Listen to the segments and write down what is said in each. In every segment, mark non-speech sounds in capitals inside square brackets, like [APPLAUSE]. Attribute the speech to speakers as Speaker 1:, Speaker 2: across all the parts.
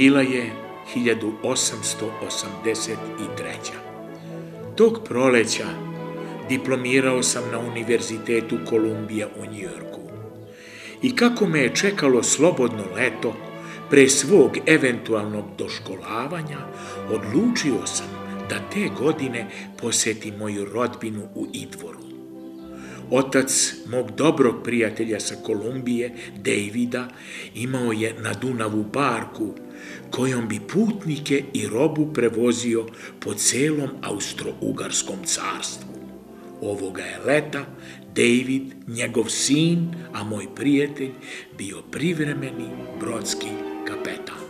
Speaker 1: Bila je 1883. Tog proleća diplomirao sam na Univerzitetu Kolumbija u Njujorku. I kako me je čekalo slobodno leto, pre svog eventualnog doškolavanja, odlučio sam da te godine posetim moju rodbinu u Idvoru. Otac mog dobrog prijatelja sa Kolumbije, Davida, imao je na Dunavu barku kojom bi putnike i robu prevozio po celom Austro-Ugarskom carstvu. Ovoga je leta David, njegov sin, a moj prijatelj, bio privremeni brodski kapetan.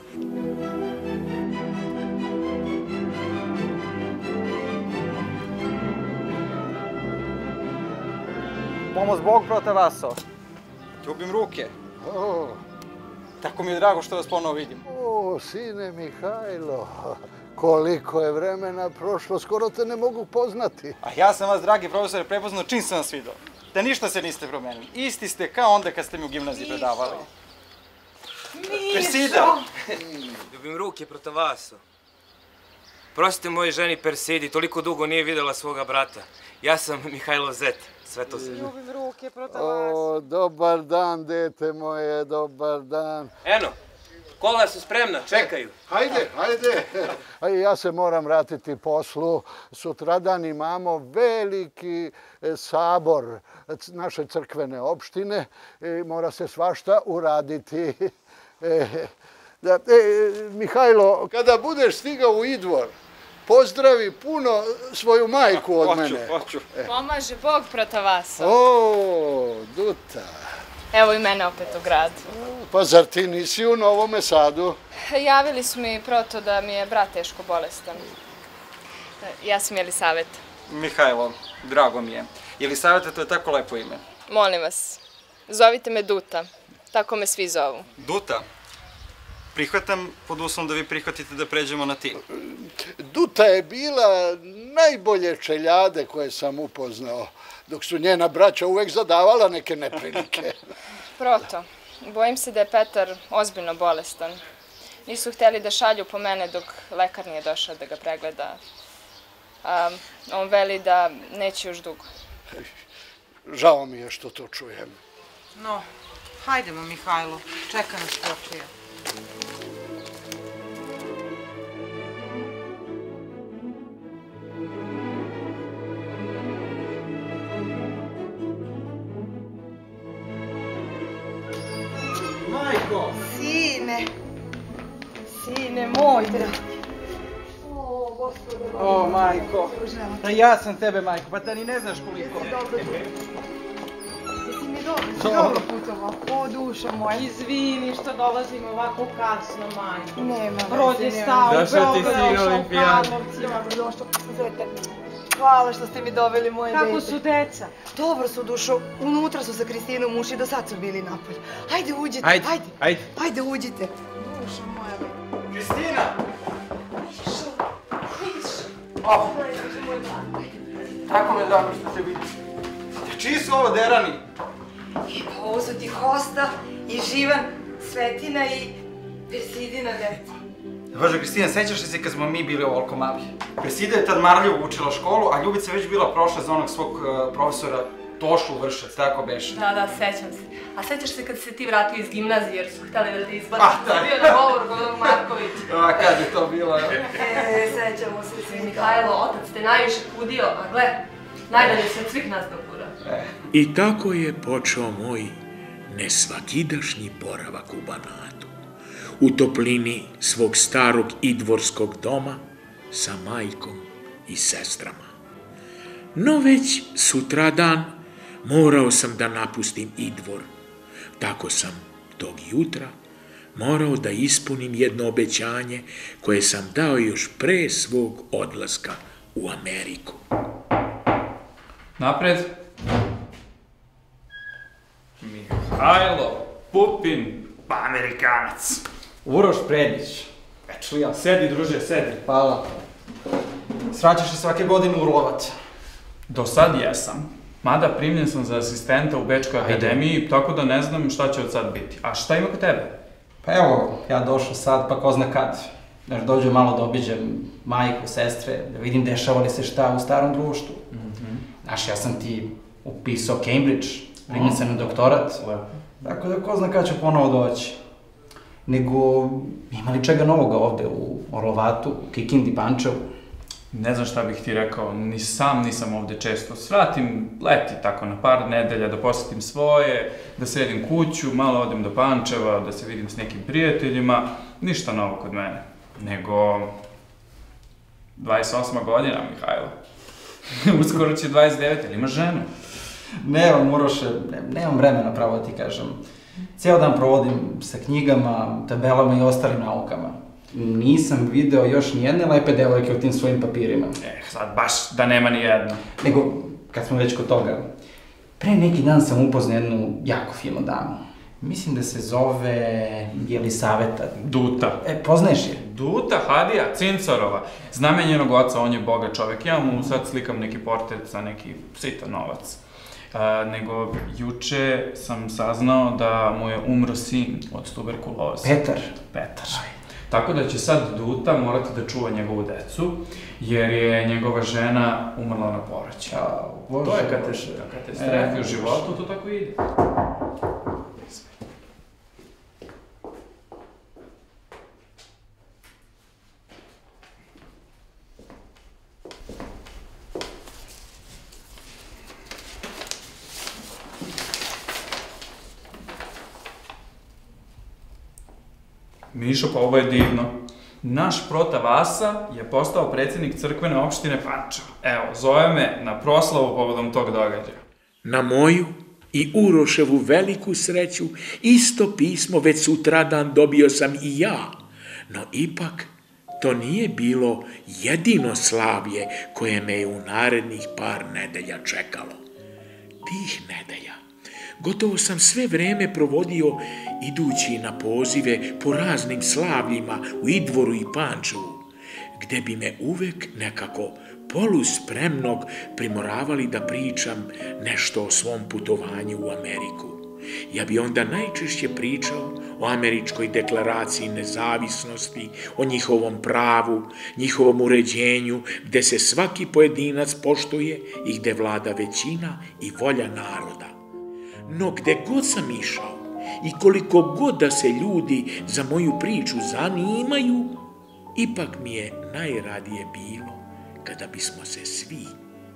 Speaker 2: Pomoz Bog prote vaso. Ljubim ruke.
Speaker 3: O,
Speaker 2: Tako mi je drago što vas ponovo vidim.
Speaker 3: o, sine Mihajlo, koliko je vremena prošlo, skoro te ne mogu poznati.
Speaker 2: A ja sam vas, dragi profesore, prepoznao čim sam vas vidio. Da ništa se niste promenili. Isti ste kao onda kad ste mi u gimnaziji predavali. Persida!
Speaker 4: Ljubim ruke protiv vas. Prostite moje ženi Persidi, toliko dugo nije videla svoga brata. Ja sam Mihajlo Zet, sve to se...
Speaker 5: Ljubim ruke protiv vas.
Speaker 3: O, dobar dan, dete moje, dobar dan.
Speaker 4: Eno, kola su spremna, čekaju.
Speaker 3: Hajde, hajde. [LAUGHS] A i ja se moram vratiti poslu. Sutradan imamo veliki e, sabor naše crkvene opštine i mora se svašta uraditi. [LAUGHS] E, da, e, Mihajlo, kada budeš stigao u Idvor, pozdravi puno svoju majku od
Speaker 2: Hoću,
Speaker 3: mene.
Speaker 2: hoću.
Speaker 5: Pomaže Bog protiv vas.
Speaker 3: O, Duta.
Speaker 5: Evo i mene opet u gradu.
Speaker 3: Pa zar ti nisi u Novome Sadu?
Speaker 5: Javili su mi proto da mi je brat teško bolestan. Ja sam Jelisaveta.
Speaker 2: Mihajlo, drago mi je. Je li savjeta, to je tako lepo ime?
Speaker 5: Molim vas, zovite me Duta. Tako me svi zovu.
Speaker 2: Duta. Prihvatam pod uslovom da vi prihvatite da pređemo na ti.
Speaker 3: Duta je bila najbolje čeljade koje sam upoznao, dok su njena braća uvek zadavala neke neprilike. [LAUGHS]
Speaker 5: Proto, bojim se da je Petar ozbiljno bolestan. Nisu hteli da šalju po mene dok lekar nije došao da ga pregleda. A, on veli da neće još dugo.
Speaker 3: Žao mi je što to čujem.
Speaker 6: No, hajdemo Mihajlo, čeka nas kočija.
Speaker 2: Majko!
Speaker 5: Sine, sine moj dragi.
Speaker 2: O, majko. Da ja sam tebe, majko, pa da ni ne znaš koliko.
Speaker 7: Dobro putovao, o dušo moja.
Speaker 6: Izvini što dolazim ovako kasno, majko.
Speaker 7: Nema
Speaker 6: Brod stao u
Speaker 4: Došao ti
Speaker 6: Beogradu, došao u. Karlovcima.
Speaker 7: Dobro došlo, Zete. Hvala što ste mi doveli moje
Speaker 6: Kako
Speaker 7: dete.
Speaker 6: su deca?
Speaker 7: Dobro su dušo, unutra su sa Kristinom ušli, do sad su bili napolje. Hajde uđite,
Speaker 4: Ajde,
Speaker 7: hajde.
Speaker 4: ajde.
Speaker 7: Hajde uđite. Dušo moja.
Speaker 2: Kristina! O, tako me drago što te vidim. Čiji su ovo derani?
Speaker 7: Pa ovo su ti Hosta i Živan, Svetina i Persidina deca.
Speaker 2: Bože, Kristina, sećaš li se kad smo mi bili ovoliko mali? Presida je tad marljivo učila školu, a Ljubica je već bila prošla za onog svog uh, profesora Tošu Vršac, tako beše.
Speaker 8: Da, da, sećam se. A sećaš se kad si se ti vratio iz gimnazije jer su hteli da te izbaci?
Speaker 2: Ah, da.
Speaker 8: Bio na govor Godan Marković. [LAUGHS]
Speaker 2: A, kad je to bilo.
Speaker 7: E, sećamo se svi.
Speaker 8: Mihajlo, otac te najviše kudio, a gle, najdalje se od svih nas dogura.
Speaker 1: I tako je počeo moj nesvakidašnji boravak u Banatu. U toplini svog starog idvorskog doma sa majkom i sestrama. No već sutradan morao sam da napustim Idvor. Tako sam tog jutra morao da ispunim jedno obećanje koje sam dao još pre svog odlaska u Ameriku.
Speaker 9: Napred. Mihajlo Pupin, pa Amerikanac.
Speaker 2: Uroš Predić. Večlija.
Speaker 9: Sedi, druže, sedi.
Speaker 2: Hvala. Sraćaš se svake godine u Lovac.
Speaker 9: Do sad jesam. Mada primljen sam za asistenta u Bečkoj akademiji, tako da ne znam šta će od sad biti. A šta ima kod tebe?
Speaker 2: Pa evo, ja došao sad, pa ko zna kad. Znaš, dođu malo da obiđem majku, sestre, da vidim dešava li se šta u starom društvu. Mm -hmm. Znaš, ja sam ti upisao Cambridge, primjen sam na doktorat.
Speaker 9: Lepo.
Speaker 2: Tako da ko zna kad ću ponovo doći. Nego, ima li čega novoga ovde u Orlovatu, u Kikindi, Pančevu?
Speaker 9: Ne znam šta bih ti rekao, ni sam nisam ovde često. Svratim leti tako na par nedelja da posetim svoje, da sredim kuću, malo odem do Pančeva, da se vidim s nekim prijateljima. Ništa novo kod mene. Nego... 28 godina, Mihajlo. [LAUGHS] Uskoro će 29, ali ima ženu.
Speaker 2: Nemam, Uroše, ne, nemam vremena, pravo da ti kažem. Ceo dan provodim sa knjigama, tabelama i ostalim naukama. Nisam video još ni jedne lepe devojke u tim svojim papirima.
Speaker 9: Eh, sad baš da nema ni jedna.
Speaker 2: Nego, kad smo već kod toga, pre neki dan sam upoznao jednu jako finu damu. Mislim da se zove Jelisaveta.
Speaker 9: Duta.
Speaker 2: E, poznaješ je?
Speaker 9: Duta, Hadija, Cincarova. Znam je njenog oca, on je boga čovek. Ja mu sad slikam neki portret za neki sitan novac. A, nego, juče sam saznao da mu je umro sin od tuberkuloze.
Speaker 2: Petar.
Speaker 9: Petar. Tako da će sad Duta morati da čuva njegovu decu, jer je njegova žena umrla na porođaju.
Speaker 2: Bože,
Speaker 9: To je
Speaker 2: Bože.
Speaker 9: katastrofa, katastrofa
Speaker 2: E,
Speaker 9: u životu, to tako ide. Mišo, pa ovo je divno. Naš prota Vasa je postao predsjednik crkvene opštine Pančevo. Evo, zove me na proslavu povodom tog događaja.
Speaker 1: Na moju i Uroševu veliku sreću isto pismo već sutradan dobio sam i ja, no ipak to nije bilo jedino slavlje koje me je u narednih par nedelja čekalo. Tih nedelja gotovo sam sve vreme provodio idući na pozive po raznim slavljima u Idvoru i Pančevu, gde bi me uvek nekako poluspremnog primoravali da pričam nešto o svom putovanju u Ameriku. Ja bi onda najčešće pričao o američkoj deklaraciji nezavisnosti, o njihovom pravu, njihovom uređenju, gde se svaki pojedinac poštuje i gde vlada većina i volja naroda. No gde god sam išao i koliko god da se ljudi za moju priču zanimaju, ipak mi je najradije bilo kada bismo se svi,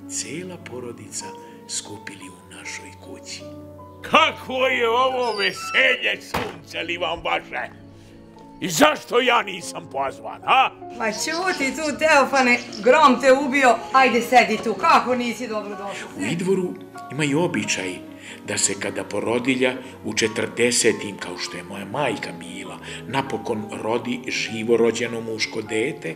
Speaker 1: cela porodica, skupili u našoj kući. Kako je ovo veselje, sunce li vam vaše? I zašto ja nisam pozvan, a?
Speaker 7: Ma čuti tu, Teofane, grom te ubio, ajde sedi tu, kako nisi dobro došao?
Speaker 1: U Idvoru imaju običaj da se kada porodilja u četrdesetim, kao što je moja majka bila, napokon rodi živorođeno muško dete,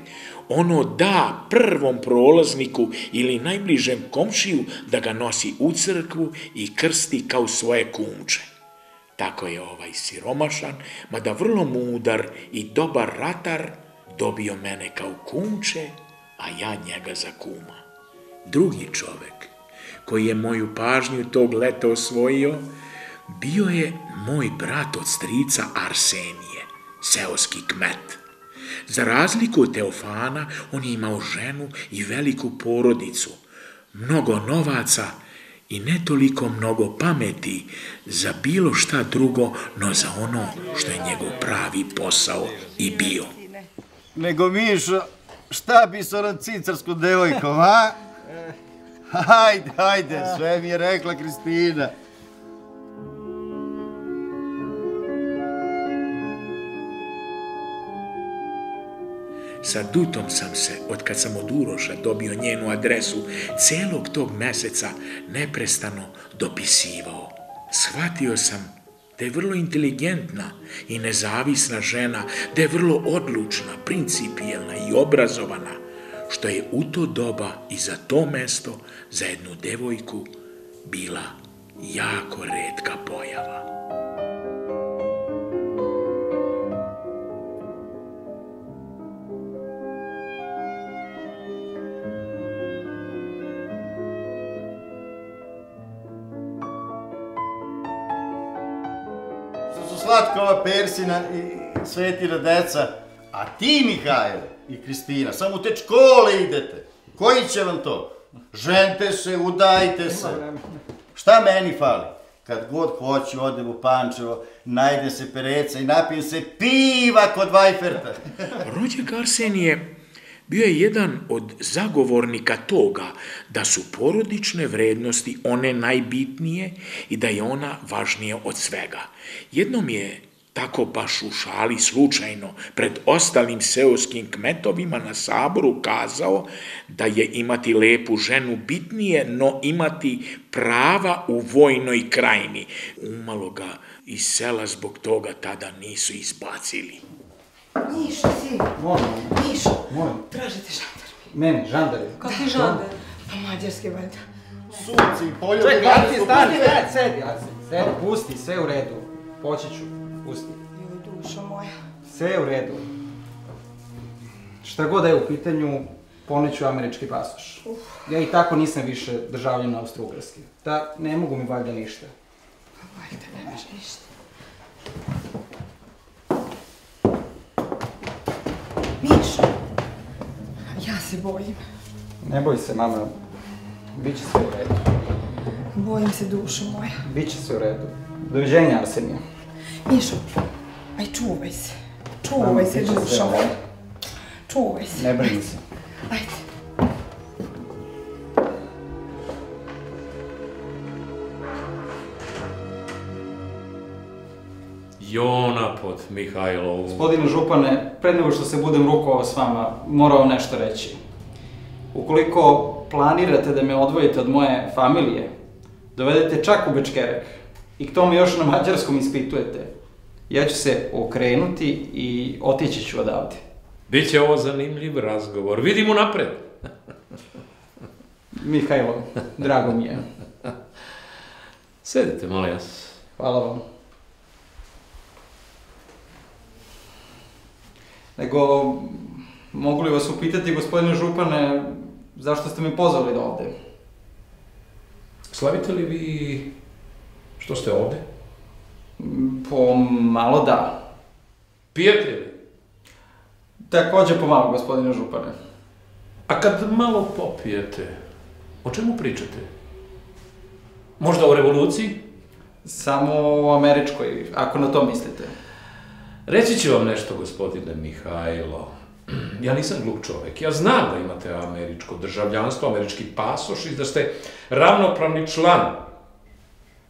Speaker 1: ono da prvom prolazniku ili najbližem komšiju da ga nosi u crkvu i krsti kao svoje kumče. Tako je ovaj siromašan, mada vrlo mudar i dobar ratar, dobio mene kao kumče, a ja njega za kuma. Drugi čovek, koji je moju pažnju tog leta osvojio, bio je moj brat od strica Arsenije, seoski kmet. Za razliku od Teofana, on je imao ženu i veliku porodicu, mnogo novaca i ne toliko mnogo pameti za bilo šta drugo, no za ono što je njegov pravi posao i bio.
Speaker 10: Nego Mišo, šta bi s onom cincarskom devojkom, a? [LAUGHS] Hajde, hajde, sve mi je rekla Kristina.
Speaker 1: Sa Dutom sam se, od kad sam od Uroša dobio njenu adresu, celog tog meseca neprestano dopisivao. Shvatio sam da je vrlo inteligentna i nezavisna žena, da je vrlo odlučna, principijelna i obrazovana, što je u to doba i za to mesto, za jednu devojku, bila jako redka pojava.
Speaker 10: Što su slatkova Persina i Svetina deca, a ti, Mihajlo i Kristina, samo u te škole idete. Koji će vam to? Žente se, udajte se. Šta meni fali? Kad god hoću, odem u Pančevo, najdem se pereca i napijem se piva kod Vajferta. [LAUGHS]
Speaker 1: Rođak Arsenije bio je jedan od zagovornika toga da su porodične vrednosti one najbitnije i da je ona važnija od svega. Jednom je tako baš u šali slučajno pred ostalim seoskim kmetovima na saboru kazao da je imati lepu ženu bitnije, no imati prava u vojnoj krajini. Umalo ga iz sela zbog toga tada nisu izbacili.
Speaker 7: Mišo, sin.
Speaker 2: Molim.
Speaker 7: Mišo,
Speaker 2: Molim.
Speaker 7: tražite žandarmi.
Speaker 2: Meni, žandari.
Speaker 8: Kakvi žandar?
Speaker 7: Pa mađarske valjda.
Speaker 10: Suci, poljovi,
Speaker 2: Čekaj, Arsi, stani, stani, sedi, Arsi. Sedi, pusti, sve u redu. Poći ću, pusti.
Speaker 7: Joj, dušo moja.
Speaker 2: Sve je u redu. Šta god da je u pitanju, poneću američki pasoš. Ja i tako nisam više državljan Austro-Ugrske. Da, ne mogu mi valjda ništa.
Speaker 7: Valjda ne može ništa. Mišo, ja se bojim.
Speaker 2: Ne boj se, mama. Biće sve u redu.
Speaker 7: Bojim se dušo moja.
Speaker 2: Biće sve u redu. Doviđenja, Arsenija.
Speaker 7: Mišo, aj čuvaj se. Čuvaj se, dušo moja. Čuvaj se.
Speaker 2: Ne brini se.
Speaker 7: Ajde.
Speaker 11: Jona pod Mihajlovu.
Speaker 2: Gospodine Župane, pre nego što se budem rukovao s vama, morao nešto reći. Ukoliko planirate da me odvojite od moje familije, dovedete čak u Bečkerek i k tome još na mađarskom ispitujete, ja ću se okrenuti i otići ću odavde.
Speaker 11: Biće ovo zanimljiv razgovor. Vidimo napred. [LAUGHS]
Speaker 2: Mihajlo, drago mi je.
Speaker 11: Sedite, molim vas.
Speaker 2: Hvala vam. Nego, mogu li vas upitati, gospodine Župane, zašto ste me pozvali da ovde?
Speaker 11: Slavite li vi što ste ovde?
Speaker 2: Po malo da.
Speaker 11: Pijete li?
Speaker 2: Takođe pomalo, gospodine Župane.
Speaker 11: A kad malo popijete, o čemu pričate? Možda o revoluciji?
Speaker 2: Samo o američkoj, ako na to mislite.
Speaker 11: Reći ću vam nešto, gospodine Mihajlo. Ja nisam glup čovek. Ja znam da imate američko državljanstvo, američki pasoš i da ste ravnopravni član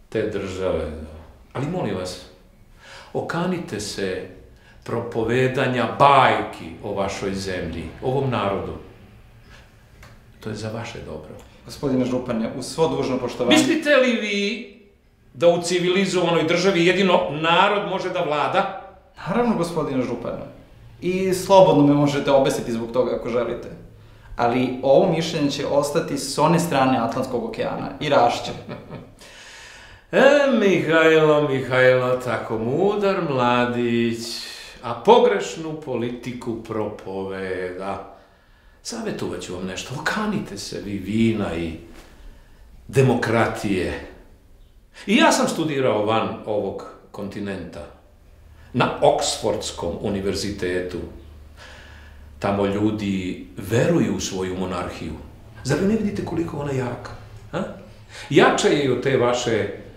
Speaker 11: te države. Ali molim vas, okanite se propovedanja bajki o vašoj zemlji, ovom narodu. To je za vaše dobro.
Speaker 2: Gospodine Župane, uz svo dužno poštovanje...
Speaker 11: Mislite li vi da u civilizovanoj državi jedino narod može da vlada?
Speaker 2: Naravno, gospodine Župane. I slobodno me možete obesiti zbog toga ako želite. Ali ovo mišljenje će ostati s one strane Atlantskog okeana i rašće. [LAUGHS]
Speaker 11: E, Mihajlo, Mihajlo, tako mudar mladić, a pogrešnu politiku propoveda. Savjetovat ću vam nešto, okanite se vi vina i demokratije. I ja sam studirao van ovog kontinenta, na Oksfordskom univerzitetu. Tamo ljudi veruju u svoju monarhiju. Zar ne vidite koliko ona jaka? A? Jača je i od te vaše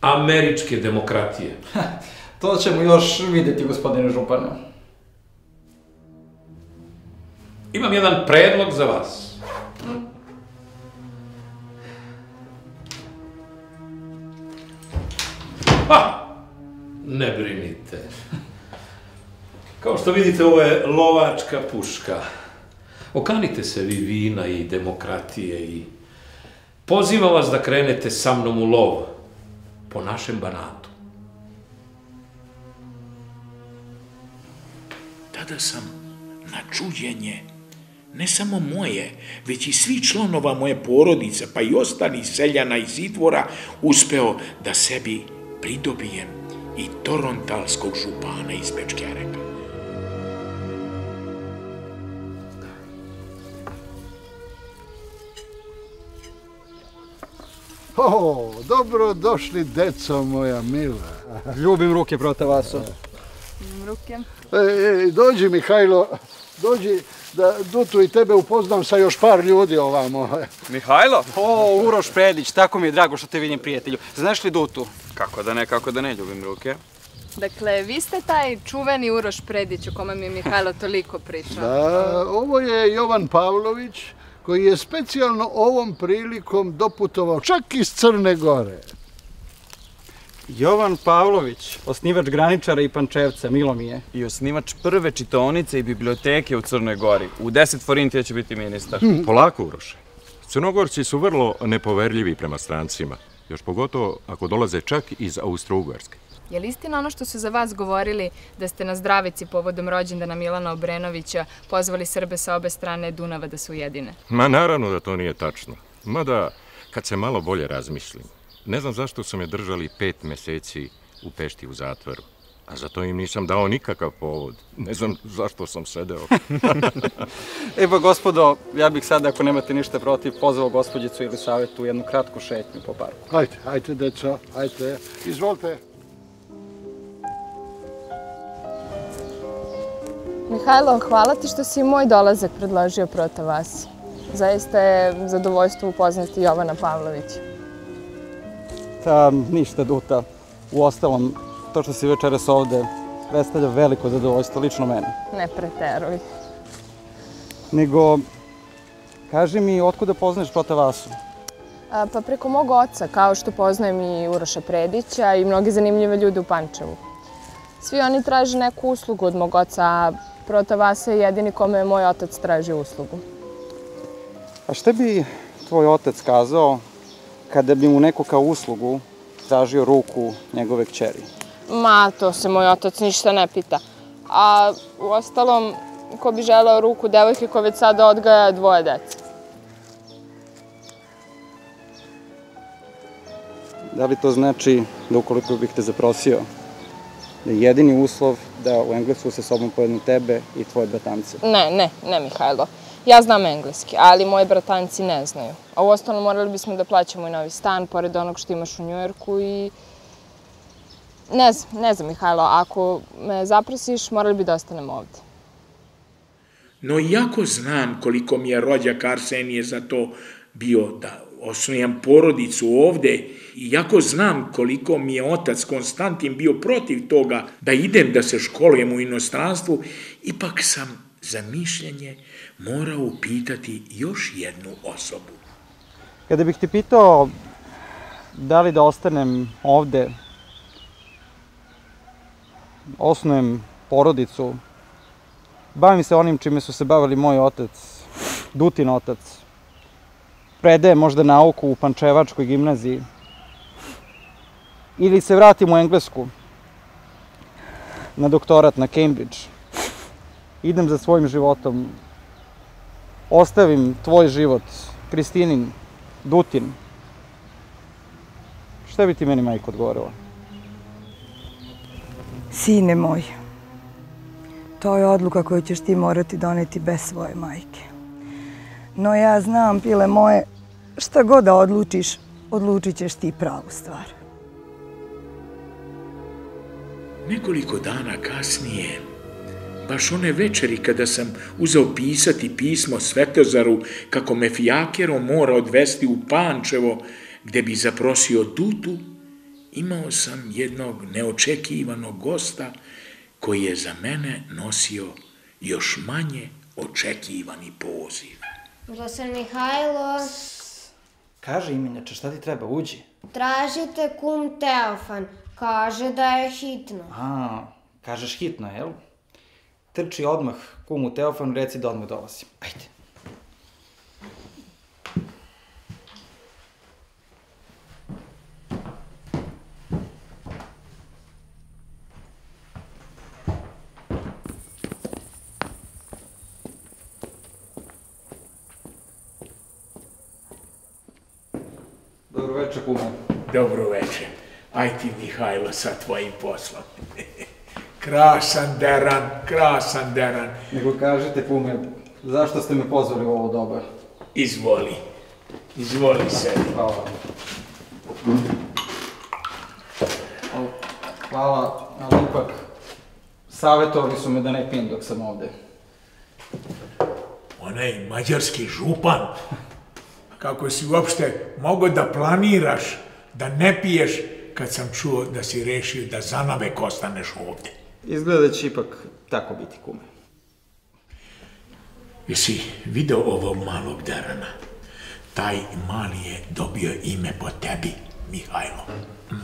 Speaker 11: američke demokratije.
Speaker 2: to ćemo još videti, gospodine Župane.
Speaker 11: Imam jedan predlog za vas. Ha! Ne brinite. Kao što vidite, ovo je lovačka puška. Okanite se vi vina i demokratije i pozivam vas da krenete sa mnom u lov po našem banatu.
Speaker 1: Tada sam na čuđenje, ne samo moje, već i svi članova moje porodice, pa i ostalih seljana iz Idvora, uspeo da sebi pridobijem i torontalskog župana iz Bečkereka.
Speaker 3: O, dobro došli, deco moja mila.
Speaker 2: Ljubim ruke Protavaso.
Speaker 5: Ruke.
Speaker 3: E, e, dođi Mihajlo, dođi da Dutu i tebe upoznam sa još par ljudi ovamo.
Speaker 12: Mihajlo?
Speaker 2: O, Uroš Predić, tako mi je drago što te vidim prijatelju. Znaš li Dutu?
Speaker 12: Kako da ne, kako da ne, ljubim ruke.
Speaker 5: Dakle, vi ste taj čuveni Uroš Predić o kome mi je Mihajlo toliko pričao.
Speaker 3: Da, ovo je Jovan Pavlović koji je specijalno ovom prilikom doputovao čak iz Crne Gore.
Speaker 2: Jovan Pavlović, osnivač graničara i pančevca, milo mi je.
Speaker 12: I osnivač prve čitaonice i biblioteke u Crnoj Gori. U 10 forintija će biti ministar.
Speaker 13: Polako, Uroše. Crnogorci su vrlo nepoverljivi prema strancima. Još pogotovo ako dolaze čak iz Austro-Ugarske.
Speaker 5: Je li istina ono što su za vas govorili da ste na zdravici povodom rođendana Milana Obrenovića pozvali Srbe sa obe strane Dunava da se ujedine?
Speaker 13: Ma naravno da to nije tačno. Mada, kad se malo bolje razmislim, ne znam zašto su me držali pet meseci u Pešti u zatvoru. A za to im nisam dao nikakav povod. Ne znam zašto sam sedeo. [LAUGHS]
Speaker 2: e pa gospodo, ja bih sad, ako nemate ništa protiv, pozvao gospođicu ili savjetu u jednu kratku šetnju po parku.
Speaker 3: Hajde, hajde, deco, hajde. Izvolite.
Speaker 5: Mihajlo, hvala ti što si moj dolazak predložio prota vas. Zaista je zadovoljstvo upoznati Jovana Pavlovića.
Speaker 2: Ta, ništa duta. U ostalom, to što si večeras ovde predstavlja veliko zadovoljstvo, lično mene.
Speaker 5: Ne preteruj.
Speaker 2: Nego, kaži mi, otkuda poznaješ prota vasu?
Speaker 5: A, pa preko mog oca, kao što poznajem i Uroša Predića i mnoge zanimljive ljude u Pančevu. Svi oni traže neku uslugu od mog oca, a Prota Vasa je jedini kome je moj otac tražio uslugu.
Speaker 2: A šta bi tvoj otac kazao kada bi mu neko kao uslugu tražio ruku njegove kćeri?
Speaker 5: Ma, to se moj otac ništa ne pita. A u ostalom, ko bi želeo ruku devojke koja već sada odgaja dvoje dece?
Speaker 2: Da li to znači da ukoliko bih te zaprosio, da je jedini uslov da u Englesku sa sobom pojednu tebe i tvoje bratance?
Speaker 5: Ne, ne, ne, Mihajlo. Ja znam engleski, ali moji bratanci ne znaju. A u ostalom morali bismo da plaćamo i novi stan, pored onog što imaš u Njujorku i... Ne znam, ne znam, Mihajlo, ako me zaprosiš, morali bi da ostanemo ovde.
Speaker 1: No iako znam koliko mi je rođak Arsenije za to bio da osnujem porodicu ovde, i jako znam koliko mi je otac Konstantin bio protiv toga da idem da se školujem u inostranstvu, ipak sam za mišljenje morao upitati još jednu osobu.
Speaker 2: Kada bih te pitao da li da ostanem ovde, osnujem porodicu, bavim se onim čime su se bavili moj otac, Dutin otac, predaje možda nauku u Pančevačkoj gimnaziji, ili se vratim u Englesku, na doktorat na Cambridge, idem za svojim životom, ostavim tvoj život, Kristinin, Dutin, šta bi ti meni majko odgovorila?
Speaker 7: Sine moj, to je odluka koju ćeš ti morati doneti bez svoje majke. No ja znam, pile moje, šta god da odlučiš, odlučit ćeš ti pravu stvar.
Speaker 1: Nekoliko dana kasnije, baš one večeri kada sam uzeo pisati pismo Svetozaru kako me fijakerom mora odvesti u Pančevo gde bi zaprosio Dutu, imao sam jednog neočekivanog gosta koji je za mene nosio još manje očekivani poziv.
Speaker 14: Gospodin Mihajlo,
Speaker 2: Kaži imenjače, šta ti treba, uđi.
Speaker 14: tražite kum Teofan. Kaže da je hitno.
Speaker 2: A, kažeš hitno, jel? Trči odmah kumu Teofanu, reci da odmah dolazim. Ajde. Večer, kume.
Speaker 1: Dobro večer. Aj ti, Mihajlo, sa tvojim poslom. [LAUGHS] krasan deran, krasan deran.
Speaker 2: Nego kažite, kume, zašto ste me pozvali u ovo doba?
Speaker 1: Izvoli. Izvoli se.
Speaker 2: Hvala. Savjetovali su me da ne pijem dok sam ovde.
Speaker 1: Onaj mađarski župan, kako si uopšte mogao da planiraš da ne piješ kad sam čuo da si rešio da zanavek ostaneš ovde.
Speaker 2: Izgleda da će ipak tako biti, kume.
Speaker 1: Jesi video ovog malog derana? Taj mali je dobio ime po tebi, Mihajlo.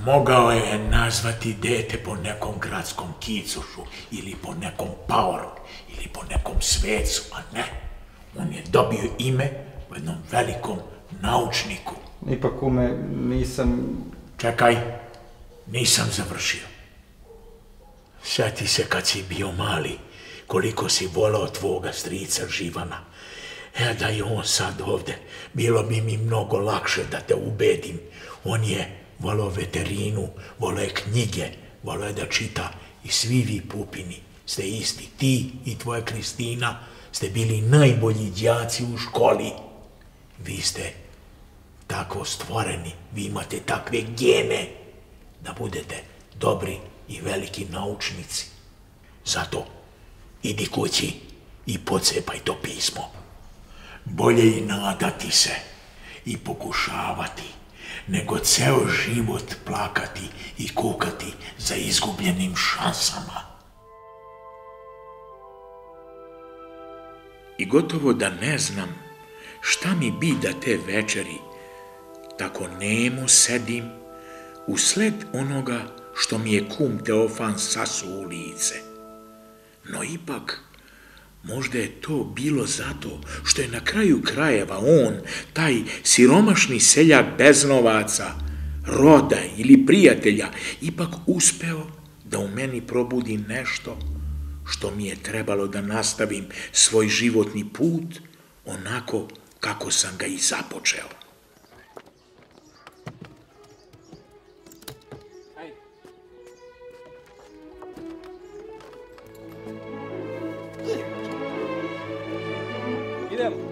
Speaker 1: Mogao je nazvati dete po nekom gradskom kicušu ili po nekom paoru ili po nekom svecu, a ne. On je dobio ime po jednom velikom naučniku.
Speaker 2: Ipak, kume, nisam...
Speaker 1: Čekaj, nisam završio. Sjeti se kad si bio mali, koliko si volao tvoga strica Živana. E, da je on sad ovde, bilo bi mi mnogo lakše da te ubedim. On je volao veterinu, volao je knjige, volao je da čita i svi vi pupini ste isti. Ti i tvoja Kristina ste bili najbolji đaci u školi. Vi ste tako stvoreni, vi imate takve gene da budete dobri i veliki naučnici. Zato idi kući i pocepaj to pismo. Bolje i nadati se i pokušavati, nego ceo život plakati i kukati za izgubljenim šansama. I gotovo da ne znam šta mi bi da te večeri tako nemo sedim usled onoga što mi je kum Teofan sasu u lice. No ipak, možda je to bilo zato što je na kraju krajeva on, taj siromašni seljak bez novaca, roda ili prijatelja, ipak uspeo da u meni probudi nešto što mi je trebalo da nastavim svoj životni put onako kako sam ga i započeo.
Speaker 12: Idemo.